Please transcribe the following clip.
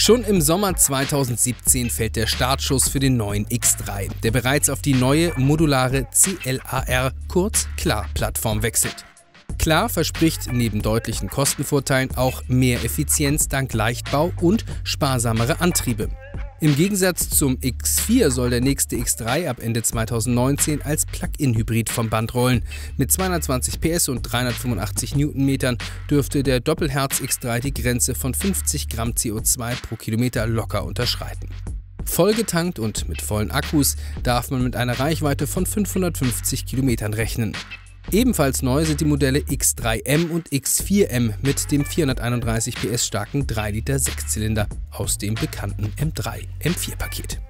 Schon im Sommer 2017 fällt der Startschuss für den neuen X3, der bereits auf die neue modulare CLAR, kurz Klar-Plattform wechselt. Klar verspricht neben deutlichen Kostenvorteilen auch mehr Effizienz dank Leichtbau und sparsamere Antriebe. Im Gegensatz zum X4 soll der nächste X3 ab Ende 2019 als Plug-in-Hybrid vom Band rollen. Mit 220 PS und 385 Newtonmetern dürfte der Doppelherz X3 die Grenze von 50 Gramm CO2 pro Kilometer locker unterschreiten. Vollgetankt und mit vollen Akkus darf man mit einer Reichweite von 550 Kilometern rechnen. Ebenfalls neu sind die Modelle X3M und X4M mit dem 431 PS starken 3 Liter Sechszylinder aus dem bekannten M3 M4 Paket.